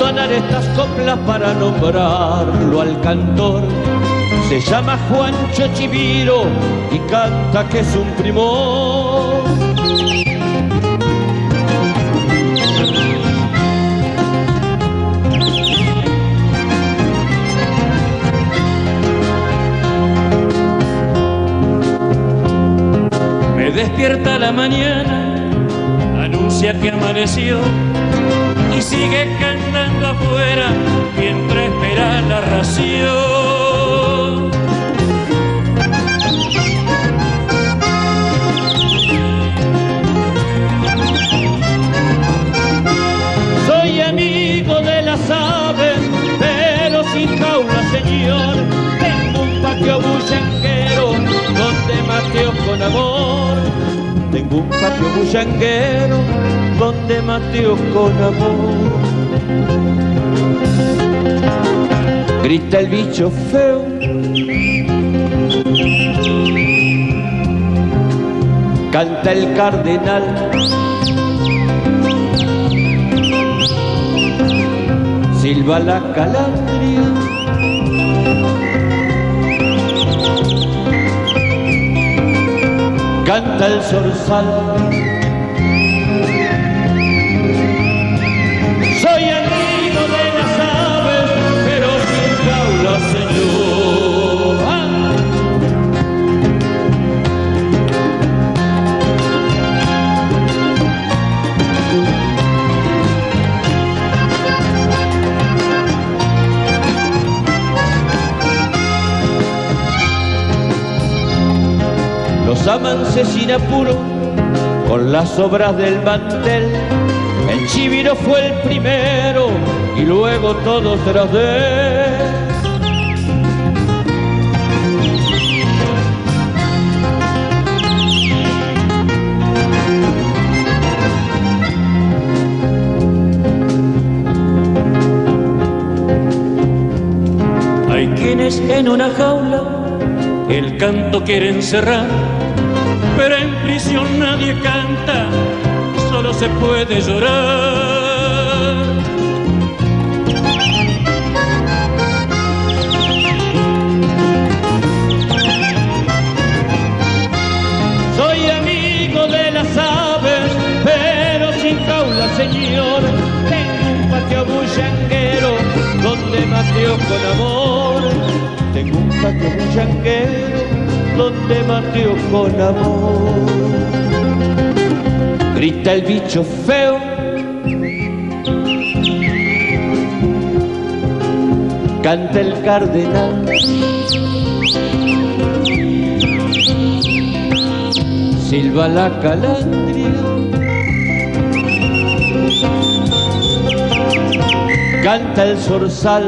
entonar estas coplas para nombrarlo al cantor. Se llama Juancho Chiviro y canta que es un primor. Me despierta la mañana, anuncia que amaneció y sigue cantando afuera mientras espera la ración. Soy amigo de las aves, pero sin jaula, señor. Tengo un patio bullanguero donde mateo con amor. Tengo un patio bullanguero donde mateo con amor. Grita el bicho feo. Canta el cardenal. silba la calandria. Canta el zorzal. Los amances sin apuro, con las obras del mantel. El chiviro fue el primero y luego todos tras de. Hay quienes en una jaula el canto quieren cerrar, pero en prisión nadie canta, solo se puede llorar. Soy amigo de las aves, pero sin jaula, señor. Tengo un patio bullanguero donde mateo con amor. Tengo un patio bullanguero donde mateo con amor. Grita el bicho feo. Canta el cardenal. silba la calandria. Canta el zorzal